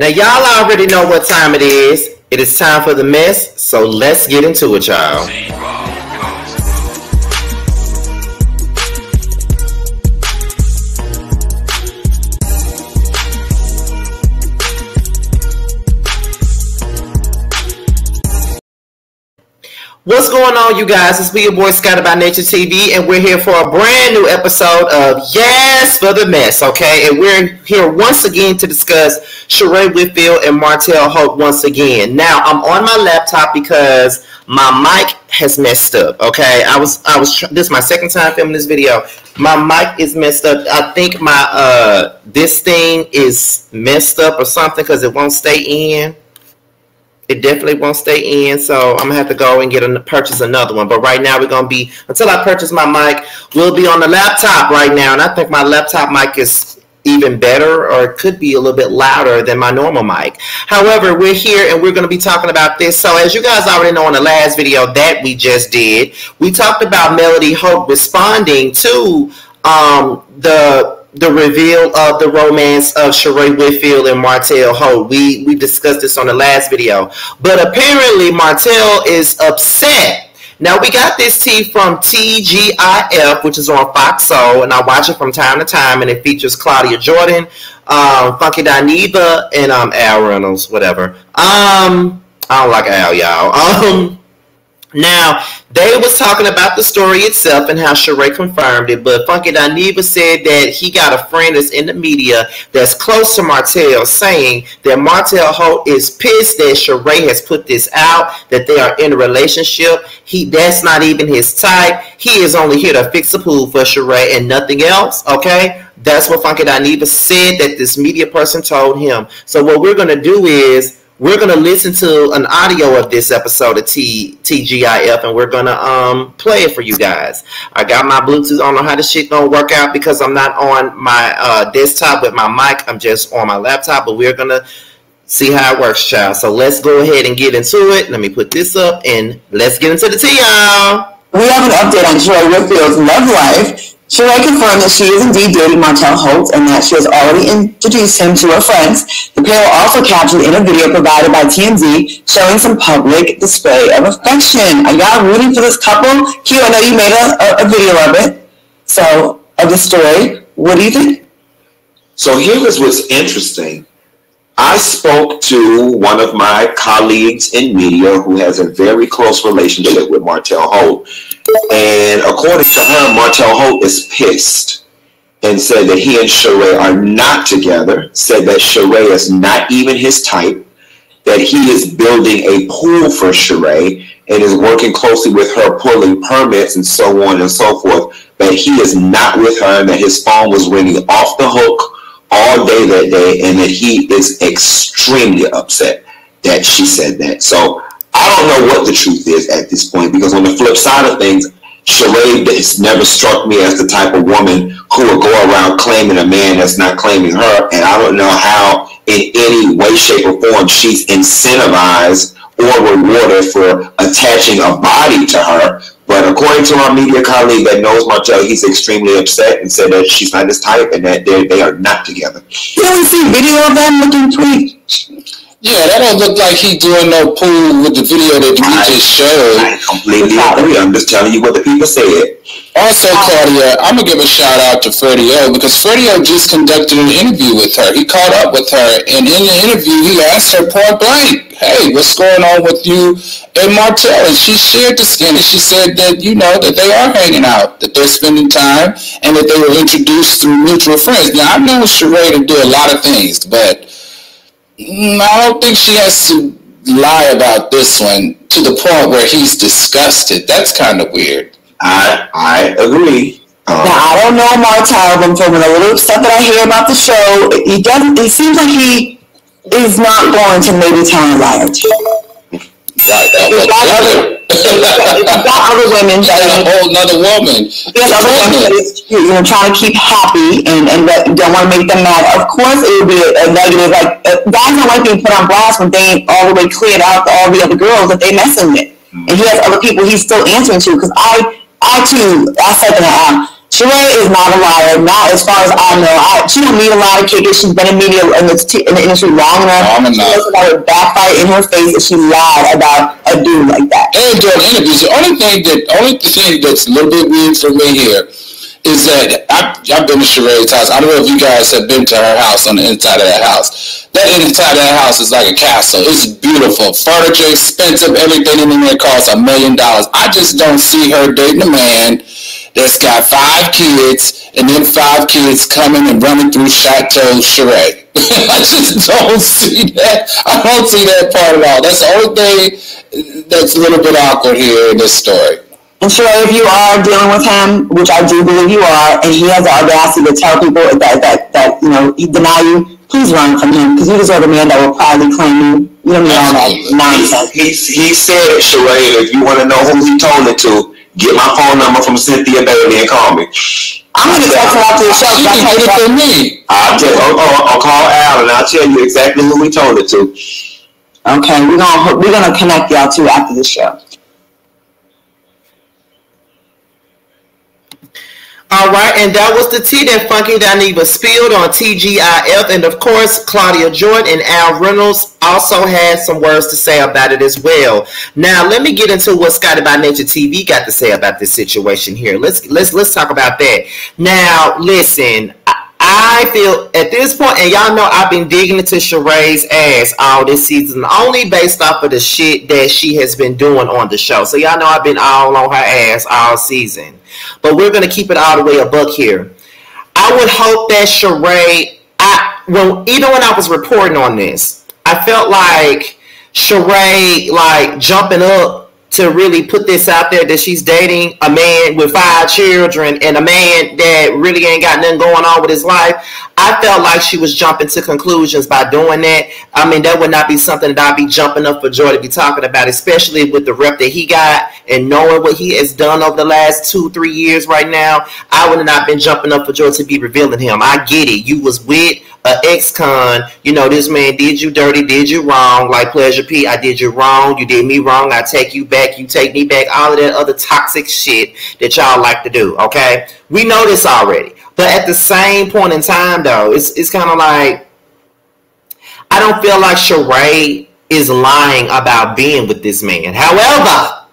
Now, y'all already know what time it is. It is time for the mess, so let's get into it, y'all. What's going on, you guys? It's me, your boy Scotty by Nature TV, and we're here for a brand new episode of Yes for the Mess, okay? And we're here once again to discuss Sheree Whitfield and Martell Holt once again. Now, I'm on my laptop because my mic has messed up, okay? I was, I was, this is my second time filming this video. My mic is messed up. I think my, uh, this thing is messed up or something because it won't stay in it definitely won't stay in. So I'm gonna have to go and get a purchase another one. But right now we're gonna be until I purchase my mic. We'll be on the laptop right now, and I think my laptop mic is even better, or it could be a little bit louder than my normal mic. However, we're here and we're gonna be talking about this. So as you guys already know in the last video that we just did, we talked about Melody Holt responding to um, the the reveal of the romance of Sheree Whitfield and Martell Holt. We we discussed this on the last video, but apparently Martell is upset. Now we got this tea from TGIF, which is on Fox Soul, and I watch it from time to time, and it features Claudia Jordan, um, Funky Dineva, and um, Al Reynolds, whatever. Um, I don't like Al, y'all. Um, now, they was talking about the story itself and how Sheree confirmed it, but Funky Dineva said that he got a friend that's in the media that's close to Martell saying that Martell Holt is pissed that Sheree has put this out, that they are in a relationship. He That's not even his type. He is only here to fix a pool for Sheree and nothing else, okay? That's what Funky Dineva said that this media person told him. So what we're going to do is we're gonna listen to an audio of this episode of T TGIF, and we're gonna um play it for you guys. I got my Bluetooth. I don't know how this shit gonna work out because I'm not on my uh, desktop with my mic. I'm just on my laptop, but we're gonna see how it works, child. So let's go ahead and get into it. Let me put this up and let's get into the tea, y'all. We have an update on Joy Whitfield's love life. Sheree confirmed that she is indeed dating Martell Holt and that she has already introduced him to her friends. The pair were also captured in a video provided by TMZ showing some public display of affection. Are y'all rooting for this couple? Q, I know you made a, a, a video of it. So, of the story. What do you think? So here is what's interesting. I spoke to one of my colleagues in media who has a very close relationship with Martell Holt and according to her, Martell Holt is pissed and said that he and Sheree are not together, said that Sheree is not even his type, that he is building a pool for Sheree and is working closely with her pulling permits and so on and so forth, that he is not with her and that his phone was ringing off the hook all day that day and that he is extremely upset that she said that. So I don't know what the truth is at this point because on the flip side of things, Sheree has never struck me as the type of woman who would go around claiming a man that's not claiming her. And I don't know how, in any way, shape, or form, she's incentivized or rewarded for attaching a body to her. But according to our media colleague that knows Martell, he's extremely upset and said that she's not his type and that they, are not together. You don't see video of them looking sweet. Yeah, that don't look like he doing no pool with the video that we just showed. I completely agree. I'm just telling you what the people said. Also, Claudia, I'm gonna give a shout out to Freddie O because Freddie O just conducted an interview with her. He caught up with her, and in the interview, he asked her point blank, "Hey, what's going on with you and Martell?" And she shared the skin, and she said that you know that they are hanging out, that they're spending time, and that they were introduced through mutual friends. Now, I've known Sheree to do a lot of things, but I don't think she has to lie about this one to the point where he's disgusted. That's kind of weird. I I agree. Um, now I don't know Martell, but from the little stuff that I hear about the show, he doesn't. It seems like he is not going to maybe tell a lie or two. Right. That, got other women that a whole other woman. Other women that you know, trying to keep happy and, and don't want to make them mad. Of course, it would be a, a negative. Like uh, guys don't like being put on blast when they ain't all the way cleared out to all the other girls that they messing with. And he has other people he's still answering to. Because I, I too, I said to him, Sheree is not a liar, not as far as I know. I, she don't need a lot of kickers. She's been in media in the, in the industry long enough. Long enough. She knows about her backfire in her face if she lied about a dude like that. And during interviews, the only thing that only thing that's a little bit weird for me here is that I, I've been to Sheree's house. I don't know if you guys have been to her house on the inside of that house. That inside of that house is like a castle. It's beautiful. Furniture expensive. Everything in there costs a million dollars. I just don't see her dating a man that's got five kids and then five kids coming and running through Chateau Sheree. I just don't see that. I don't see that part at all. That's the only thing that's a little bit awkward here in this story. And Sheree, if you are dealing with him, which I do believe you are, and he has the audacity to tell people that that that you know he deny you, please run from him because you deserve a man that will probably claim you. You don't need all that nonsense. He, he said, Sheree, if you want to know who he told it to, Get my phone number from Cynthia Bailey and call me. I'm gonna text her after the show. She can get it from me. I'll tell. Oh, oh, I'll call Al and I'll tell you exactly who we told it to. Okay, we're gonna we're gonna connect y'all two after the show. All right, and that was the tea that Funky Dineva spilled on TGIF. And of course, Claudia Jordan and Al Reynolds also had some words to say about it as well. Now, let me get into what Scotty by Nature TV got to say about this situation here. Let's let's let's talk about that. Now, listen, I feel at this point, and y'all know I've been digging into Sheree's ass all this season, only based off of the shit that she has been doing on the show. So y'all know I've been all on her ass all season. But we're gonna keep it all the way a buck here. I would hope that Sheree, I well, even when I was reporting on this, I felt like Sheree like jumping up to really put this out there that she's dating a man with five children and a man that really ain't got nothing going on with his life. I felt like she was jumping to conclusions by doing that. I mean, that would not be something that I'd be jumping up for joy to be talking about, especially with the rep that he got and knowing what he has done over the last two, three years right now. I would have not been jumping up for joy to be revealing him. I get it. You was with a ex-con, you know, this man did you dirty, did you wrong, like Pleasure P, I did you wrong, you did me wrong, I take you back, you take me back, all of that other toxic shit that y'all like to do, okay? We know this already. But at the same point in time, though, it's, it's kind of like, I don't feel like Sheree is lying about being with this man. However,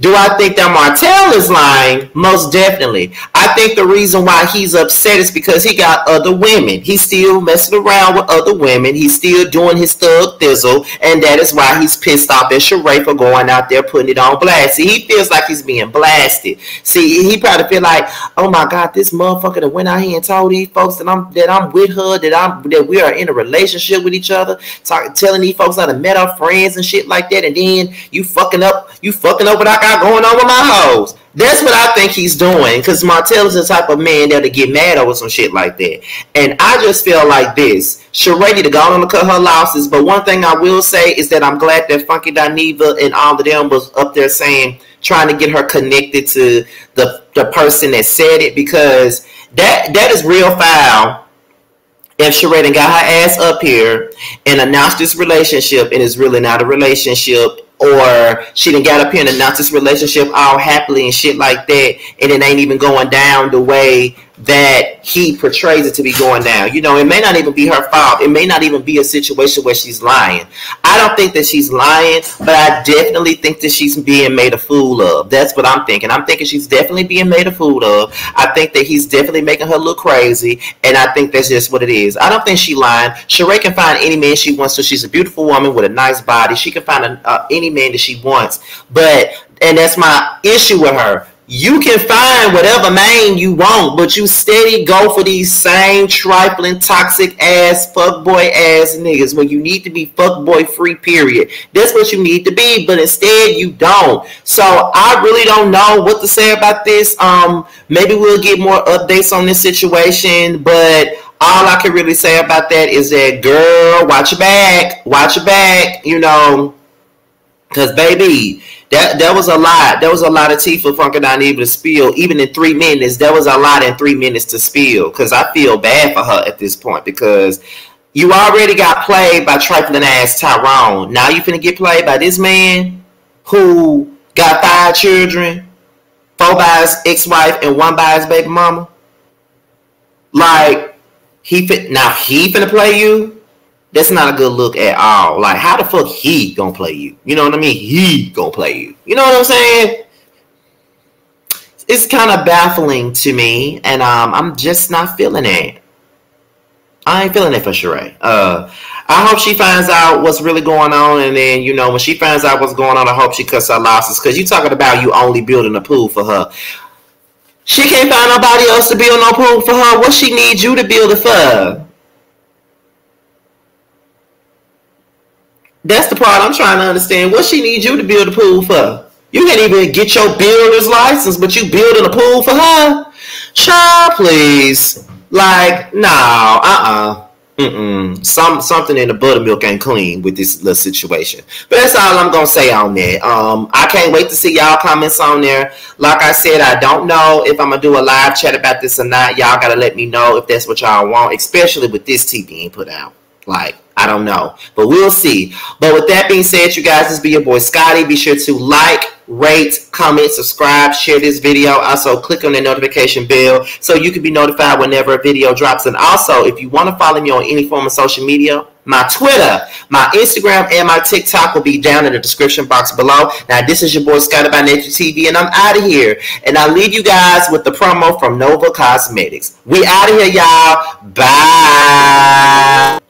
do I think that Martell is lying? Most definitely. I think the reason why he's upset is because he got other women. He's still messing around with other women. He's still doing his thug thizzle, and that is why he's pissed off at Sheree for going out there putting it on blast. See, he feels like he's being blasted. See, he probably feel like, oh my God, this motherfucker that went out here and told these folks that I'm that I'm with her, that I'm that we are in a relationship with each other, talking, telling these folks I met our friends and shit like that, and then you fucking up, you fucking up what I got going on with my hoes. That's what I think he's doing because Martell is the type of man that'll get mad over some shit like that. And I just feel like this. Sheree to go on to cut her losses. But one thing I will say is that I'm glad that Funky Dineva and all of them was up there saying, trying to get her connected to the, the person that said it because that that is real foul if Sheree got her ass up here and announced this relationship and it's really not a relationship or she didn't get up here and announce this relationship all happily and shit like that, and it ain't even going down the way that he portrays it to be going down. You know, it may not even be her fault. It may not even be a situation where she's lying. I don't think that she's lying, but I definitely think that she's being made a fool of. That's what I'm thinking. I'm thinking she's definitely being made a fool of. I think that he's definitely making her look crazy, and I think that's just what it is. I don't think she's lying. Sheree can find any man she wants to. She's a beautiful woman with a nice body. She can find a, uh, any man that she wants. But and that's my issue with her you can find whatever man you want, but you steady go for these same trifling, toxic ass, fuckboy ass niggas when you need to be fuckboy free, period. That's what you need to be, but instead you don't. So I really don't know what to say about this. Um, maybe we'll get more updates on this situation, but all I can really say about that is that girl, watch your back, watch your back, you know, because baby that that was a lot. There was a lot of tea for Funky Dineva to spill. Even in three minutes, there was a lot in three minutes to spill. Because I feel bad for her at this point because you already got played by trifling ass Tyrone. Now you finna get played by this man who got five children four by his ex-wife and one by his baby mama. Like he fit now he finna play you. That's not a good look at all. Like how the fuck he gonna play you? You know what I mean? He gonna play you. You know what I'm saying? It's kind of baffling to me, and um, I'm just not feeling it. I ain't feeling it for Sheree. Uh, I hope she finds out what's really going on, and then you know when she finds out what's going on, I hope she cuts her losses. Cause you talking about you only building a pool for her. She can't find nobody else to build no pool for her. What she needs you to build it for? That's the part I'm trying to understand. What she needs you to build a pool for? You can't even get your builder's license, but you building a pool for her? Child, please. Like, no, uh-uh. Mm-mm. Some something in the buttermilk ain't clean with this little situation. But that's all I'm gonna say on that. Um, I can't wait to see y'all comments on there. Like I said, I don't know if I'm gonna do a live chat about this or not. Y'all gotta let me know if that's what y'all want, especially with this TV being put out. Like, I don't know, but we'll see. But with that being said, you guys, this be your boy Scotty. Be sure to like, rate, comment, subscribe, share this video. Also, click on the notification bell so you can be notified whenever a video drops. And also, if you want to follow me on any form of social media, my Twitter, my Instagram, and my TikTok will be down in the description box below. Now, this is your boy Scotty by Nature TV, and I'm out of here. And I leave you guys with the promo from Nova Cosmetics. We out of here, y'all. Bye.